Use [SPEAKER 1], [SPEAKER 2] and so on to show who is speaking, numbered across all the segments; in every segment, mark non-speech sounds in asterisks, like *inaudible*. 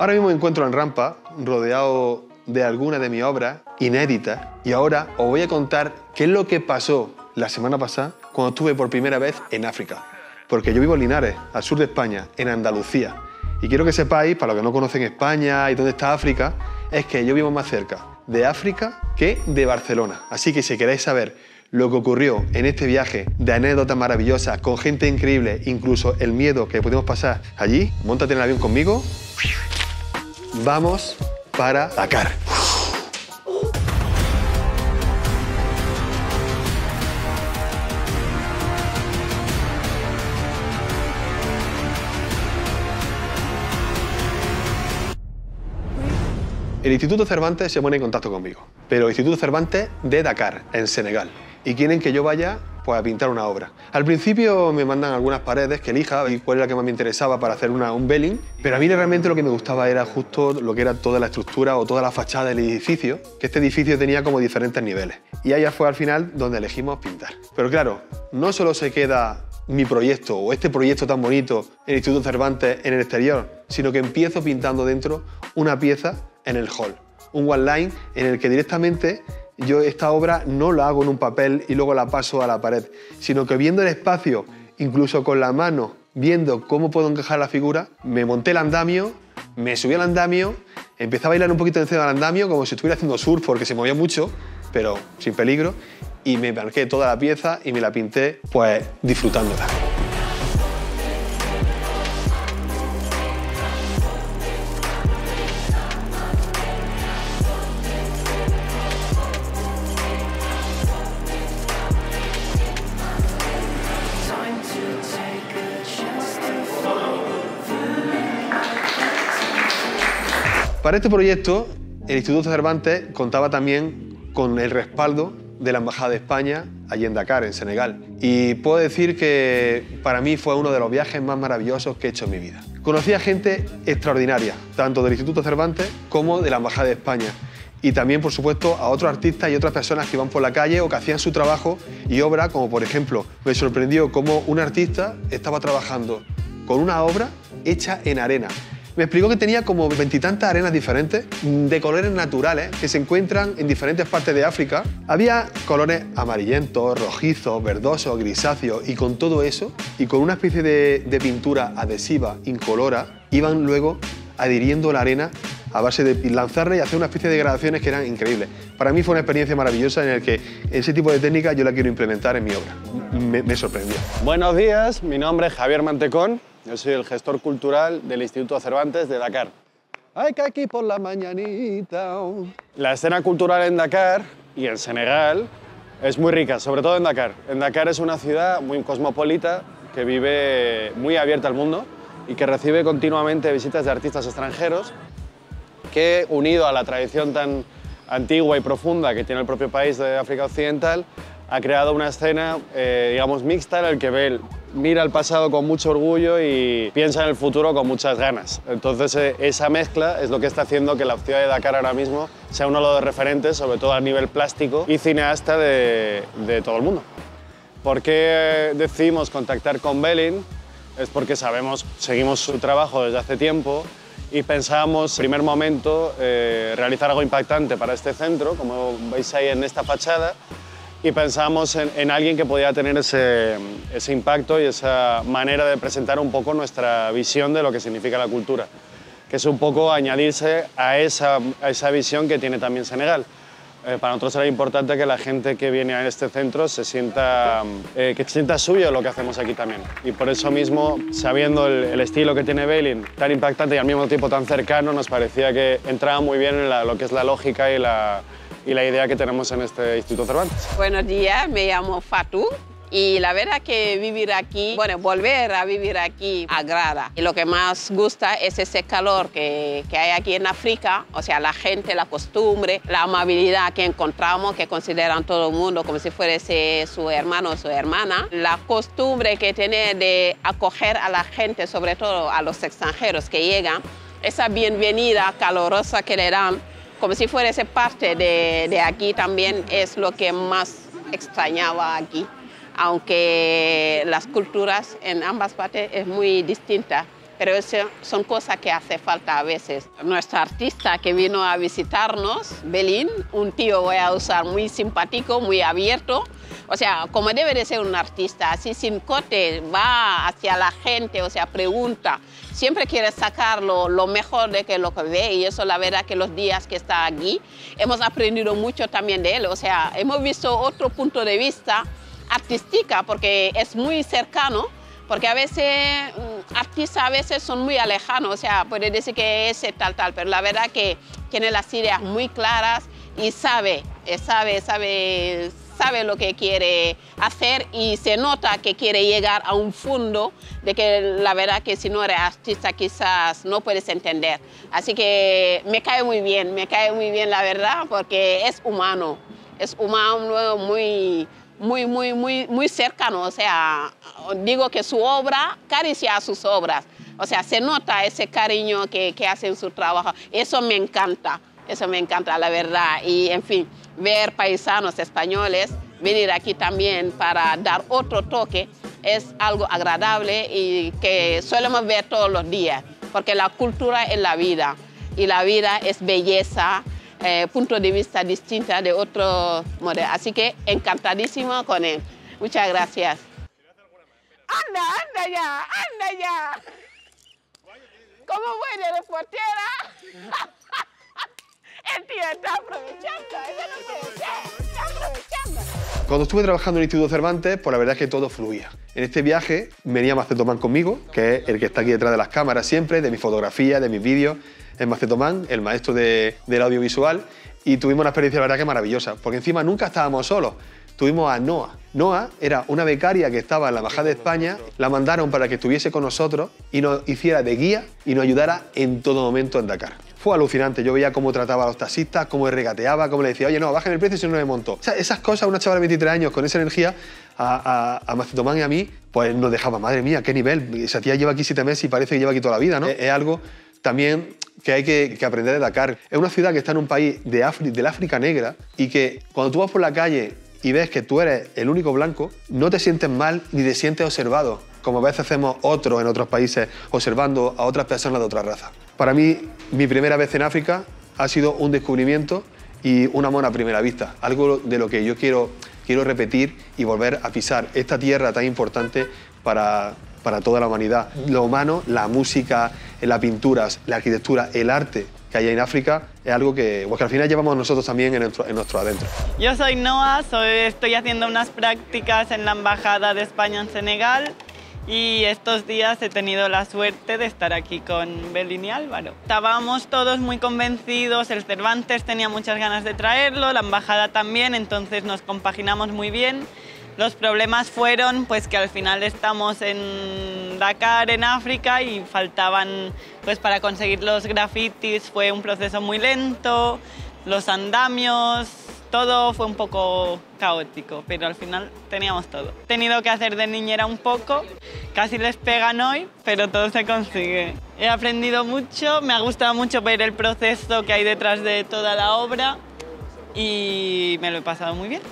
[SPEAKER 1] Ahora mismo me encuentro en Rampa, rodeado de algunas de mis obras inéditas, y ahora os voy a contar qué es lo que pasó la semana pasada cuando estuve por primera vez en África. Porque yo vivo en Linares, al sur de España, en Andalucía. Y quiero que sepáis, para los que no conocen España y dónde está África, es que yo vivo más cerca de África que de Barcelona. Así que si queréis saber lo que ocurrió en este viaje de anécdotas maravillosas, con gente increíble, incluso el miedo que pudimos pasar allí, montate en el avión conmigo. Vamos para Dakar. El Instituto Cervantes se pone en contacto conmigo, pero el Instituto Cervantes de Dakar, en Senegal, y quieren que yo vaya pues, a pintar una obra. Al principio me mandan algunas paredes que elija y cuál era la que más me interesaba para hacer una, un belling, pero a mí realmente lo que me gustaba era justo lo que era toda la estructura o toda la fachada del edificio, que este edificio tenía como diferentes niveles. Y allá fue al final donde elegimos pintar. Pero claro, no solo se queda mi proyecto o este proyecto tan bonito en el Instituto Cervantes en el exterior, sino que empiezo pintando dentro una pieza en el hall. Un one line en el que directamente yo esta obra no la hago en un papel y luego la paso a la pared, sino que viendo el espacio, incluso con la mano, viendo cómo puedo encajar la figura, me monté el andamio, me subí al andamio, empecé a bailar un poquito encima del andamio como si estuviera haciendo surf porque se movía mucho, pero sin peligro, y me marqué toda la pieza y me la pinté pues disfrutándola. Para este proyecto, el Instituto Cervantes contaba también con el respaldo de la Embajada de España allí en Dakar, en Senegal. Y puedo decir que para mí fue uno de los viajes más maravillosos que he hecho en mi vida. Conocí a gente extraordinaria, tanto del Instituto Cervantes como de la Embajada de España. Y también, por supuesto, a otros artistas y otras personas que iban por la calle o que hacían su trabajo y obra, como por ejemplo, me sorprendió cómo un artista estaba trabajando con una obra hecha en arena me explicó que tenía como veintitantas arenas diferentes de colores naturales que se encuentran en diferentes partes de África. Había colores amarillentos, rojizos, verdosos, grisáceos y con todo eso y con una especie de, pintura adhesiva incolora iban luego adhiriendo la arena a base de lanzarla y hacer una especie de gradaciones que eran increíbles. Para mí fue una experiencia maravillosa en la que ese tipo de técnica yo la quiero implementar en mi obra. Me sorprendió.
[SPEAKER 2] Buenos días, mi nombre es Javier Mantecón yo soy el gestor cultural del Instituto Cervantes de Dakar. ¡Ay, que aquí por la mañanita! La escena cultural en Dakar y en Senegal es muy rica, sobre todo en Dakar. En Dakar es una ciudad muy cosmopolita que vive muy abierta al mundo y que recibe continuamente visitas de artistas extranjeros que, unido a la tradición tan antigua y profunda que tiene el propio país de África Occidental, ha creado una escena, eh, digamos, mixta en la que ve mira al pasado con mucho orgullo y piensa en el futuro con muchas ganas. Entonces eh, esa mezcla es lo que está haciendo que la ciudad de Dakar ahora mismo sea uno de los referentes, sobre todo a nivel plástico y cineasta de, todo el mundo. ¿Por qué decidimos contactar con Belin? Es porque sabemos, seguimos su trabajo desde hace tiempo y pensábamos, en primer momento, eh, realizar algo impactante para este centro, como veis ahí en esta fachada, y pensamos en, alguien que podía tener ese, ese, impacto y esa manera de presentar un poco nuestra visión de lo que significa la cultura, que es un poco añadirse a esa, a esa visión que tiene también Senegal. Eh, para nosotros era importante que la gente que viene a este centro se sienta, eh, que sienta suyo lo que hacemos aquí también. Y por eso mismo, sabiendo el, el estilo que tiene Bailin, tan impactante y al mismo tiempo tan cercano, nos parecía que entraba muy bien en lo que es la lógica y la, y la idea que tenemos en este Instituto Cervantes.
[SPEAKER 3] Buenos días, me llamo Fatou. Y la verdad que vivir aquí, bueno, volver a vivir aquí agrada. Y lo que más gusta es ese calor que, que, hay aquí en África, o sea, la gente, la costumbre, la amabilidad que encontramos, que consideran todo el mundo como si fuese su hermano o su hermana. La costumbre que tiene de acoger a la gente, sobre todo a los extranjeros que llegan, esa bienvenida calorosa que le dan como si fuese parte de, aquí también es lo que más extrañaba aquí, aunque las culturas en ambas partes es muy distinta. Pero eso son cosas que hace falta a veces. Nuestro artista que vino a visitarnos, Belín, un tío voy a usar muy simpático, muy abierto, o sea, como debe de ser un artista, así sin cote, va hacia la gente, o sea, pregunta, siempre quiere sacar lo, mejor de que lo que ve y eso la verdad que los días que está aquí hemos aprendido mucho también de él, o sea, hemos visto otro punto de vista artística porque es muy cercano porque a veces mm, artistas a veces son muy alejanos, o sea, puede decir que es tal, tal, pero la verdad que tiene las ideas muy claras y sabe, eh, sabe, sabe, sabe lo que quiere hacer y se nota que quiere llegar a un fondo de que la verdad que si no eres artista quizás no puedes entender. Así que me cae muy bien, me cae muy bien la verdad porque es humano, es humano muy muy, muy, muy, muy cercano. O sea, digo que su obra caricia sus obras. O sea, se nota ese cariño que, que hace en su trabajo. Eso me encanta, eso me encanta, la verdad. Y, en fin, ver paisanos españoles venir aquí también para dar otro toque es algo agradable y que solemos ver todos los días, porque la cultura es la vida y la vida es belleza, eh, punto de vista distinta de otro modelo. Así que encantadísimo con él. Muchas gracias. Anda, anda ya, anda ya. ¿Cómo voy de reportera? *laughs* El tío está aprovechando, está aprovechando.
[SPEAKER 1] Cuando estuve trabajando en el Instituto Cervantes, pues la verdad es que todo fluía. En este viaje venía Macetomán conmigo, que es el que está aquí detrás de las cámaras siempre, de mi fotografía, de mis vídeos, en Macetomán, el maestro del audiovisual, y tuvimos una experiencia, la verdad, que maravillosa, porque encima nunca estábamos solos. Tuvimos a Noa. Noa era una becaria que estaba en la Embajada de España, la mandaron para que estuviese con nosotros y nos hiciera de guía y nos ayudara en todo momento en Dakar. Fue alucinante, yo veía cómo trataba a los taxistas, cómo regateaba, cómo le decía, oye, no, bajen el precio si no me montó. O sea, esas cosas, una chavala de 23 años con esa energía, a, a, Macetomán y a mí, pues nos dejaba, madre mía, qué nivel. Esa tía lleva aquí siete meses y parece que lleva aquí toda la vida, ¿no? es algo también que hay que, aprender de Dakar. Es una ciudad que está en un país de del África negra y que cuando tú vas por la calle y ves que tú eres el único blanco, no te sientes mal ni te sientes observado, como a veces hacemos otros en otros países observando a otras personas de otra raza. Para mí, mi primera vez en África ha sido un descubrimiento y un amor a primera vista, algo de lo que yo quiero, quiero repetir y volver a pisar esta tierra tan importante para, para toda la humanidad. Lo humano, la música, las pinturas, la arquitectura, el arte que hay en África es algo que, pues, que al final llevamos nosotros también en nuestro, en nuestro adentro.
[SPEAKER 4] Yo soy Noah, soy, estoy haciendo unas prácticas en la Embajada de España en Senegal y estos días he tenido la suerte de estar aquí con Belín y Álvaro. Estábamos todos muy convencidos, el Cervantes tenía muchas ganas de traerlo, la embajada también, entonces nos compaginamos muy bien los problemas fueron pues que al final estamos en Dakar, en África, y faltaban, pues para conseguir los grafitis fue un proceso muy lento, los andamios, todo fue un poco caótico, pero al final teníamos todo. He tenido que hacer de niñera un poco, casi les pegan hoy, pero todo se consigue. He aprendido mucho, me ha gustado mucho ver el proceso que hay detrás de toda la obra y me lo he pasado muy bien.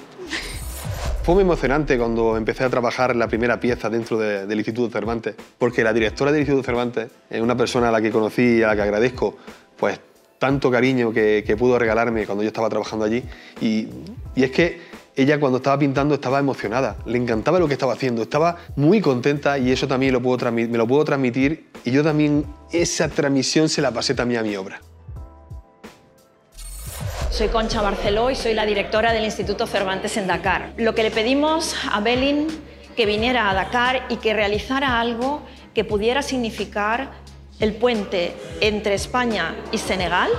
[SPEAKER 1] Fue muy emocionante cuando empecé a trabajar la primera pieza dentro del Instituto Cervantes, porque la directora del Instituto Cervantes es una persona a la que conocí y a la que agradezco pues, tanto cariño que, pudo regalarme cuando yo estaba trabajando allí. Y, es que ella cuando estaba pintando estaba emocionada, le encantaba lo que estaba haciendo, estaba muy contenta y eso también lo puedo me lo puedo transmitir y yo también esa transmisión se la pasé también a mi obra.
[SPEAKER 5] Soy Concha Barceló y soy la directora del Instituto Cervantes en Dakar. Lo que le pedimos a Belin que viniera a Dakar y que realizara algo que pudiera significar el puente entre España y Senegal,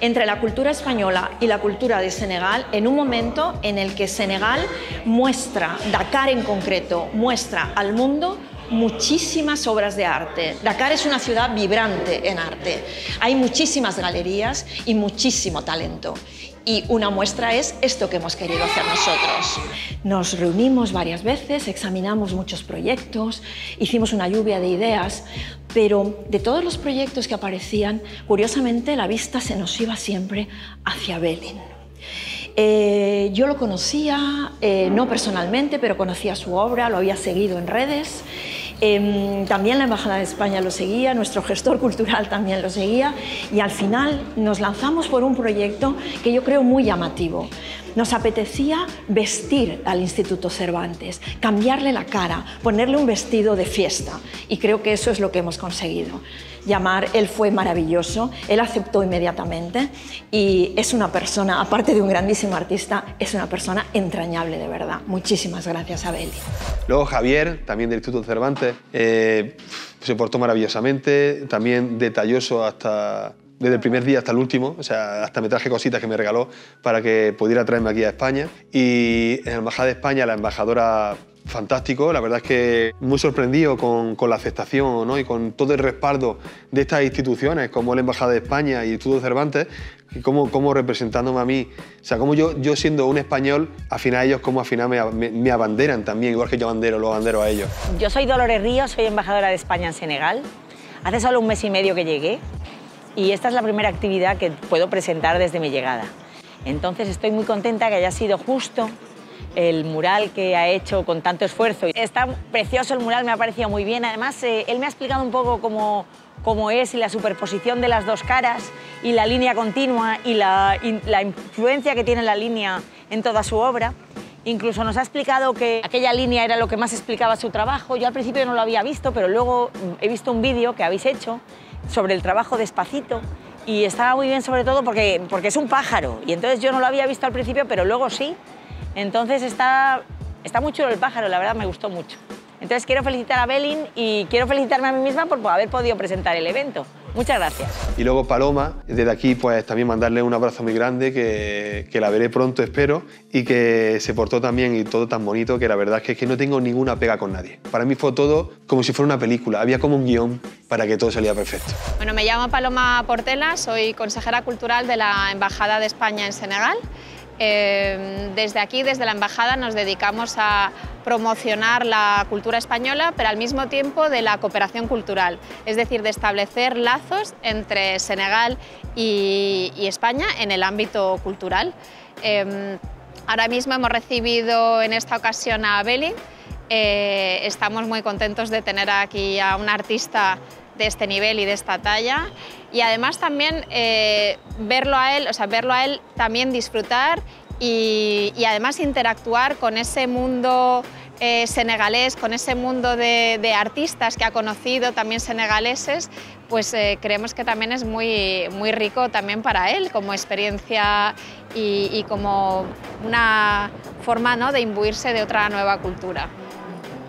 [SPEAKER 5] entre la cultura española y la cultura de Senegal, en un momento en el que Senegal muestra, Dakar en concreto, muestra al mundo muchísimas obras de arte. Dakar es una ciudad vibrante en arte. Hay muchísimas galerías y muchísimo talento. Y una muestra es esto que hemos querido hacer nosotros. Nos reunimos varias veces, examinamos muchos proyectos, hicimos una lluvia de ideas, pero de todos los proyectos que aparecían, curiosamente la vista se nos iba siempre hacia Belin. Eh, yo lo conocía, eh, no personalmente, pero conocía su obra, lo había seguido en redes Em, también la Embajada de España lo seguía, nuestro gestor cultural también lo seguía y al final nos lanzamos por un proyecto que yo creo muy llamativo. Nos apetecía vestir al Instituto Cervantes, cambiarle la cara, ponerle un vestido de fiesta y creo que eso es lo que hemos conseguido. Llamar, él fue maravilloso, él aceptó inmediatamente y es una persona, aparte de un grandísimo artista, es una persona entrañable de verdad. Muchísimas gracias, Abel.
[SPEAKER 1] Luego Javier, también del Instituto Cervantes, eh, se portó maravillosamente, también detalloso hasta desde el primer día hasta el último, o sea, hasta me traje cositas que me regaló para que pudiera traerme aquí a España. Y en la Embajada de España, la embajadora fantástico, la verdad es que muy sorprendido con, con la aceptación ¿no? y con todo el respaldo de estas instituciones como la Embajada de España y Instituto Cervantes, y como, como representándome a mí, o sea, como yo, yo siendo un español, al final ellos como al final me, me, abanderan también, igual que yo abandero, lo abandero a ellos.
[SPEAKER 6] Yo soy Dolores Ríos, soy embajadora de España en Senegal. Hace solo un mes y medio que llegué y esta es la primera actividad que puedo presentar desde mi llegada. Entonces estoy muy contenta que haya sido justo el mural que ha hecho con tanto esfuerzo. Está precioso el mural, me ha parecido muy bien. Además, eh, él me ha explicado un poco cómo, cómo es y la superposición de las dos caras y la línea continua y la, y la influencia que tiene la línea en toda su obra. Incluso nos ha explicado que aquella línea era lo que más explicaba su trabajo. Yo al principio no lo había visto, pero luego he visto un vídeo que habéis hecho sobre el trabajo despacito y estaba muy bien sobre todo porque, porque es un pájaro y entonces yo no lo había visto al principio, pero luego sí. Entonces está, está muy chulo el pájaro, la verdad me gustó mucho. Entonces quiero felicitar a Belin y quiero felicitarme a mí misma por haber podido presentar el evento. Muchas gracias.
[SPEAKER 1] Y luego Paloma, desde aquí pues también mandarle un abrazo muy grande, que, que, la veré pronto espero, y que se portó también y todo tan bonito que la verdad es que, es que no tengo ninguna pega con nadie. Para mí fue todo como si fuera una película, había como un guion para que todo saliera perfecto.
[SPEAKER 7] Bueno, me llamo Paloma Portela, soy consejera cultural de la Embajada de España en Senegal. Eh, desde aquí, desde la Embajada, nos dedicamos a promocionar la cultura española, pero al mismo tiempo de la cooperación cultural, es decir, de establecer lazos entre Senegal y, España en el ámbito cultural. Eh, ahora mismo hemos recibido en esta ocasión a Beli, eh, estamos muy contentos de tener aquí a un artista de este nivel y de esta talla y además también eh, verlo a él, o sea, verlo a él también disfrutar y, y además interactuar con ese mundo eh, senegalés, con ese mundo de, artistas que ha conocido, también senegaleses, pues eh, creemos que también es muy, muy rico también para él como experiencia y, y como una forma ¿no? de imbuirse de otra nueva cultura.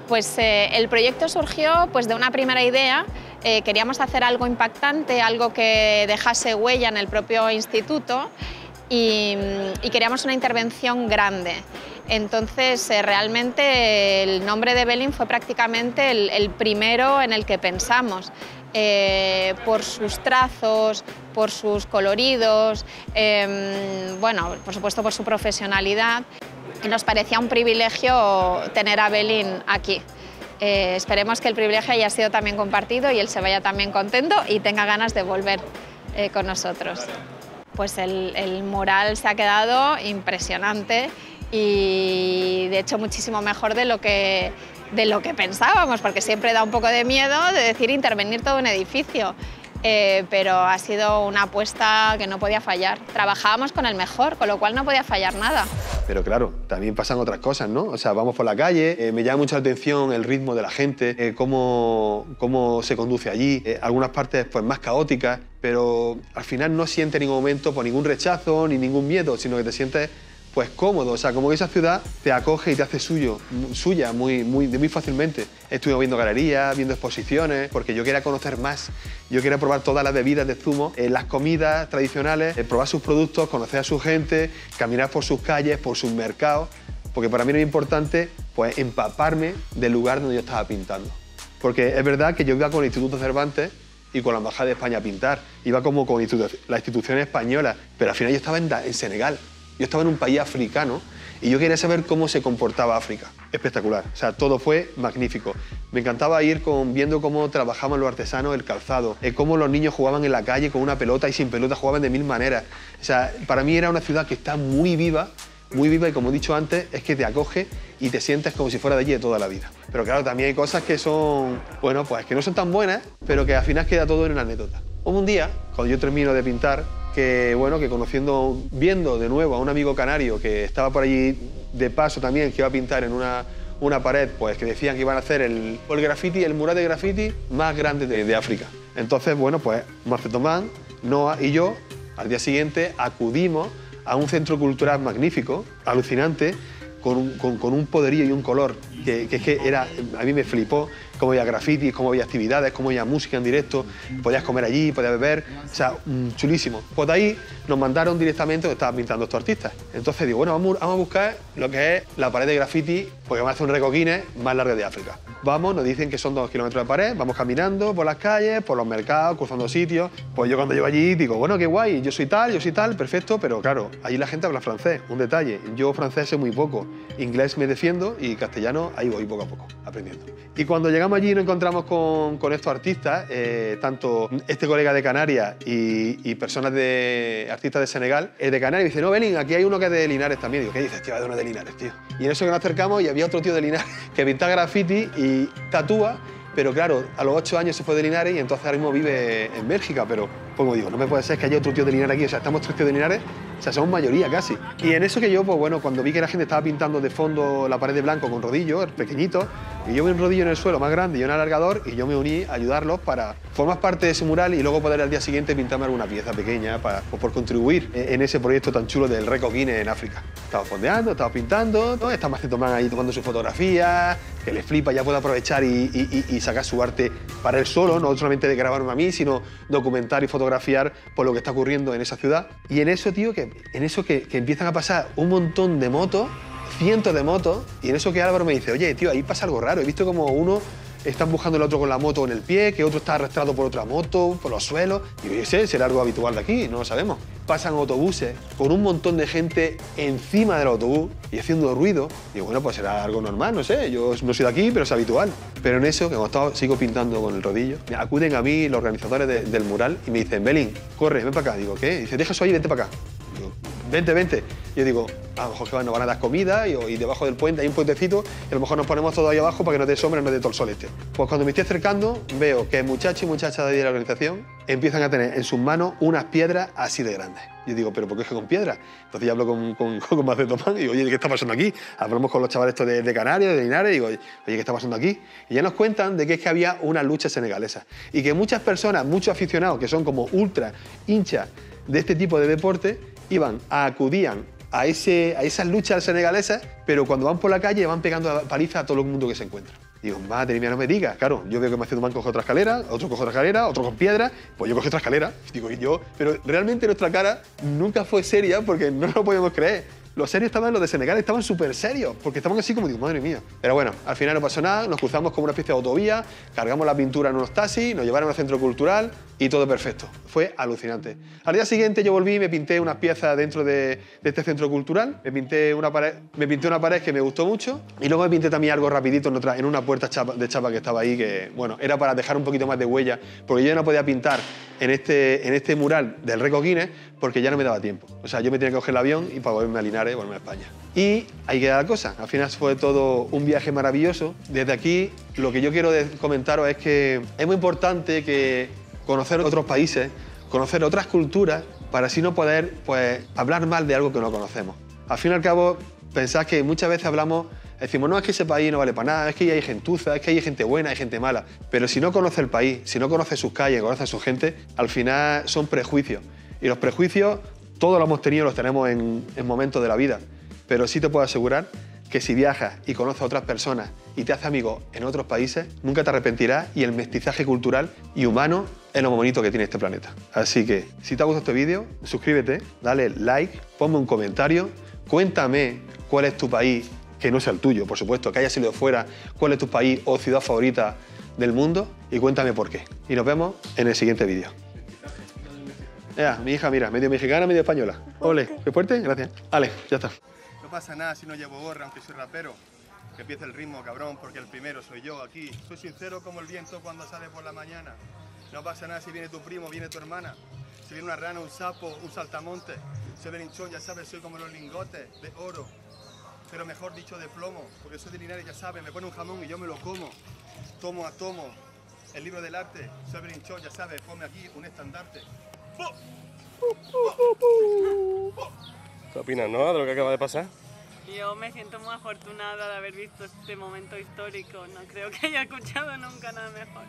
[SPEAKER 7] Pues eh, el proyecto surgió pues, de una primera idea eh, queríamos hacer algo impactante, algo que dejase huella en el propio instituto y, queríamos una intervención grande. Entonces, eh, realmente el nombre de Belin fue prácticamente el, primero en el que pensamos. Por sus trazos, por sus coloridos, eh, bueno, por supuesto por su profesionalidad. Nos parecía un privilegio tener a Belin aquí. Eh, esperemos que el privilegio haya sido también compartido y él se vaya también contento y tenga ganas de volver eh, con nosotros. Pues el, el mural se ha quedado impresionante y de hecho muchísimo mejor de lo que de lo que pensábamos, porque siempre da un poco de miedo de decir intervenir todo un edificio. Eh, pero ha sido una apuesta que no podía fallar. Trabajábamos con el mejor, con lo cual no podía fallar nada.
[SPEAKER 1] Pero claro, también pasan otras cosas, ¿no? O sea, vamos por la calle, eh, me llama mucho la atención el ritmo de la gente, eh, cómo, cómo se conduce allí, algunas partes pues más caóticas, pero al final no sientes en ningún momento por ningún rechazo ni ningún miedo, sino que te sientes pues cómodo, o sea, como que esa ciudad te acoge y te hace suyo, suya muy, muy, muy fácilmente. Estuve viendo galerías, viendo exposiciones, porque yo quería conocer más, yo quería probar todas las bebidas de zumo, eh, las comidas tradicionales, eh, probar sus productos, conocer a su gente, caminar por sus calles, por sus mercados, porque para mí era importante pues empaparme del lugar donde yo estaba pintando. Porque es verdad que yo iba con el Instituto Cervantes y con la Embajada de España a pintar, iba como con la institución española, pero al final yo estaba en, en Senegal, yo estaba en un país africano y yo quería saber cómo se comportaba África. Espectacular. O sea, todo fue magnífico. Me encantaba ir con, viendo cómo trabajaban los artesanos el calzado, eh, cómo los niños jugaban en la calle con una pelota y sin pelota jugaban de mil maneras. O sea, para mí era una ciudad que está muy viva, muy viva y como he dicho antes, es que te acoge y te sientes como si fuera de allí de toda la vida. Pero claro, también hay cosas que son, bueno, pues que no son tan buenas, pero que al final queda todo en una anécdota. Un día, cuando yo termino de pintar, que bueno, que conociendo, viendo de nuevo a un amigo canario que estaba por allí de paso también, que iba a pintar en una, una pared, pues que decían que iban a hacer el, el graffiti, el mural de graffiti más grande de, de África. Entonces, bueno, pues Marcetomán, Noah y yo, al día siguiente, acudimos a un centro cultural magnífico, alucinante, con, con un poderío y un color que, es que era, a mí me flipó cómo había grafitis, cómo había actividades, cómo había música en directo, podías comer allí, podías beber, o sea, mm, chulísimo. Pues de ahí nos mandaron directamente donde estaban pintando estos artistas. Entonces digo, bueno, vamos, vamos a buscar lo que es la pared de graffiti, porque va a hacer un recoquines más largo de África. Vamos, nos dicen que son dos kilómetros de pared, vamos caminando por las calles, por los mercados, cruzando sitios. Pues yo cuando llego allí digo, bueno, qué guay, yo soy tal, yo soy tal, perfecto, pero claro, allí la gente habla francés, un detalle. Yo francés sé muy poco, inglés me defiendo y castellano ahí voy poco a poco aprendiendo. Y cuando llegamos allí nos encontramos con, con estos artistas, eh, tanto este colega de Canarias y, y, personas de artistas de Senegal, el de Canarias dice, no, Belín, aquí hay uno que es de Linares también. Digo, ¿qué dices, tío? Hay uno de Linares, tío. Y en eso que nos acercamos y había otro tío de Linares *laughs* que pinta graffiti y tatúa pero claro, a los ocho años se fue de Linares y entonces ahora mismo vive en Bélgica, pero como digo, no me puede ser que haya otro tío de Linares aquí, o sea, estamos tres tíos de Linares, o sea, somos mayoría casi. Y en eso que yo, pues bueno, cuando vi que la gente estaba pintando de fondo la pared de blanco con rodillos, pequeñitos, y yo vi un rodillo en el suelo más grande y un alargador, y yo me uní a ayudarlos para formar parte de ese mural y luego poder al día siguiente pintarme alguna pieza pequeña para, pues, por contribuir en ese proyecto tan chulo del Reco Guinness en África. Estaba fondeando, estaba pintando, ¿no? está Macetomán ahí tomando sus fotografías, que le flipa, ya puede aprovechar y, sacar su arte para él solo, no solamente de grabarme a mí, sino documentar y fotografiar por lo que está ocurriendo en esa ciudad. Y en eso, tío, que, en eso que, que empiezan a pasar un montón de motos, cientos de motos, y en eso que Álvaro me dice, oye, tío, ahí pasa algo raro, he visto como uno está empujando al otro con la moto en el pie, que otro está arrastrado por otra moto, por los suelos. Y sé, será algo habitual de aquí, no lo sabemos. Pasan autobuses con un montón de gente encima del autobús y haciendo ruido. Y bueno, pues será algo normal, no sé, yo no soy de aquí, pero es habitual. Pero en eso, que como estado, sigo pintando con el rodillo, me acuden a mí los organizadores de, del mural y me dicen, Belín, corre, ven para acá. Digo, ¿qué? dice, deja eso ahí, vente para acá. Vente, vente. Yo digo, a lo mejor nos van a dar comida y, y, debajo del puente hay un puentecito y a lo mejor nos ponemos todo ahí abajo para que no dé sombra, no dé todo el sol este. Pues cuando me estoy acercando veo que muchachos y muchachas de de la organización empiezan a tener en sus manos unas piedras así de grandes. Yo digo, ¿pero por qué es que con piedras? Entonces yo hablo con, con, *laughs* con Macetomán y digo, oye, ¿qué está pasando aquí? Hablamos con los chavales estos de, de Canarias, de Linares, y digo, oye, ¿qué está pasando aquí? Y ya nos cuentan de que es que había una lucha senegalesa y que muchas personas, muchos aficionados que son como ultra hinchas de este tipo de deporte, iban, acudían a, ese, a esas luchas senegalesas, pero cuando van por la calle van pegando paliza a todo el mundo que se encuentra. Digo, madre mía, no me digas. Claro, yo veo que Macedo Man coge otra escalera, otro coge otra escalera, otro con piedra, pues yo coge otra escalera. Digo, y yo, pero realmente nuestra cara nunca fue seria porque no lo podíamos creer. Los serios estaban, los de Senegal estaban súper serios, porque estaban así como, digo, madre mía. Pero bueno, al final no pasó nada, nos cruzamos como una especie de autovía, cargamos la pintura en unos taxis, nos llevaron al centro cultural y todo perfecto. Fue alucinante. Al día siguiente yo volví y me pinté unas piezas dentro de, este centro cultural, me pinté, una pared, me pinté una pared que me gustó mucho y luego me pinté también algo rapidito en, otra, en una puerta de chapa que estaba ahí, que bueno, era para dejar un poquito más de huella, porque yo no podía pintar en este, en este mural del Reco porque ya no me daba tiempo. O sea, yo me tenía que coger el avión y para volverme a Linares, volverme a España. Y ahí queda la cosa. Al final fue todo un viaje maravilloso. Desde aquí, lo que yo quiero comentaros es que es muy importante que conocer otros países, conocer otras culturas, para así no poder pues, hablar mal de algo que no conocemos. Al fin y al cabo, pensad que muchas veces hablamos Decimos, no, es que ese país no vale para nada, es que ahí hay gentuza, es que hay gente buena, hay gente mala. Pero si no conoce el país, si no conoce sus calles, conoce a su gente, al final son prejuicios. Y los prejuicios todos los hemos tenido, los tenemos en, en momentos de la vida. Pero sí te puedo asegurar que si viajas y conoces a otras personas y te haces amigo en otros países, nunca te arrepentirás y el mestizaje cultural y humano es lo más bonito que tiene este planeta. Así que, si te ha gustado este vídeo, suscríbete, dale like, ponme un comentario, cuéntame cuál es tu país que no sea el tuyo, por supuesto, que hayas ido fuera, cuál es tu país o ciudad favorita del mundo y cuéntame por qué. Y nos vemos en el siguiente vídeo. Ya, mi hija, mira, medio mexicana, medio española. Ole, qué fuerte, gracias. Ale, ya está.
[SPEAKER 8] No pasa nada si no llevo gorra, aunque soy rapero. Que empiece el ritmo, cabrón, porque el primero soy yo aquí. Soy sincero como el viento cuando sale por la mañana. No pasa nada si viene tu primo, viene tu hermana.
[SPEAKER 1] Si viene una rana, un sapo, un saltamonte, soy belinchón, ya sabes, soy como los lingotes de oro, pero mejor dicho de plomo, porque soy de Linares, ya sabes, me pone un jamón y yo me lo como, tomo a tomo, el libro del arte, soy belinchón, ya sabes, ponme aquí un estandarte.
[SPEAKER 9] ¿Qué opinas, no, de lo que acaba de pasar?
[SPEAKER 4] Yo me siento muy afortunada de haber visto este momento histórico. No creo que haya escuchado nunca nada mejor.